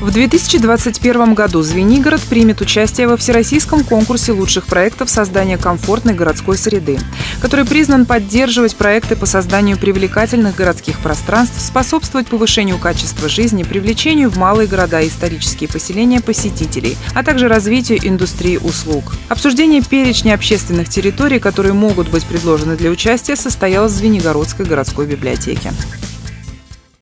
В 2021 году Звенигород примет участие во всероссийском конкурсе лучших проектов создания комфортной городской среды, который признан поддерживать проекты по созданию привлекательных городских пространств, способствовать повышению качества жизни, привлечению в малые города и исторические поселения посетителей, а также развитию индустрии услуг. Обсуждение перечня общественных территорий, которые могут быть предложены для участия, состоялось в Звенигородской городской библиотеке.